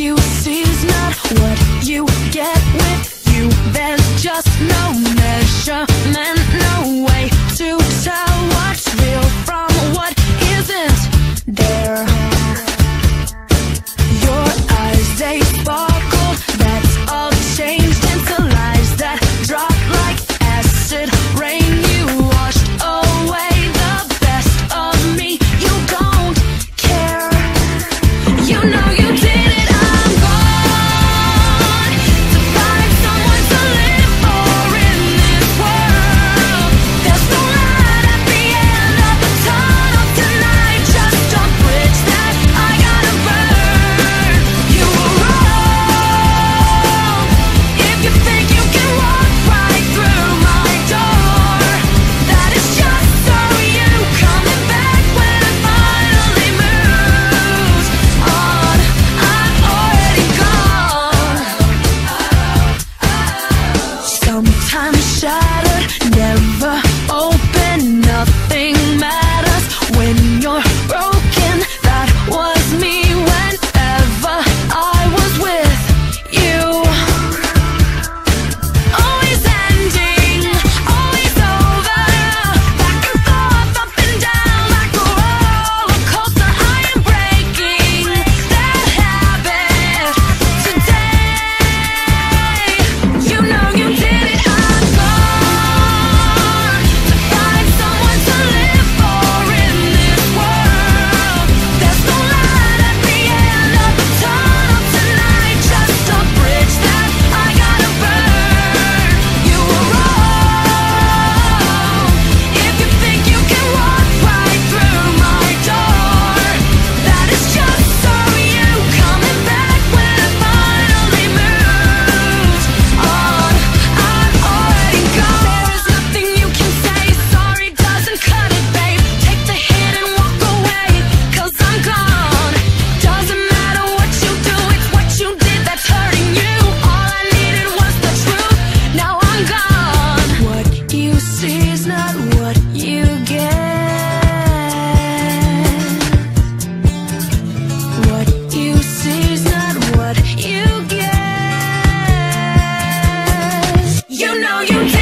you see is not what you get with you. There's just. time shattered, never over. You know you can